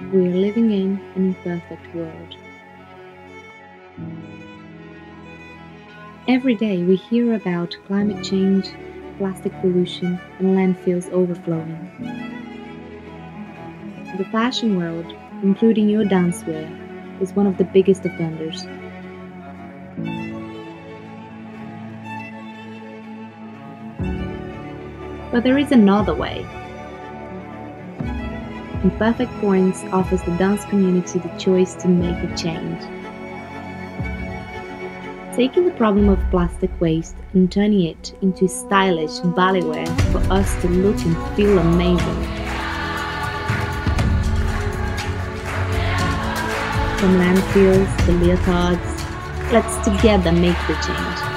We are living in an imperfect world. Every day we hear about climate change, plastic pollution, and landfills overflowing. The fashion world, including your dancewear, is one of the biggest offenders. But there is another way. Imperfect Pointes offers the dance community the choice to make a change. Taking the problem of plastic waste and turning it into stylish ballet wear for us to look and feel amazing. From landfills to leotards, let's together make the change.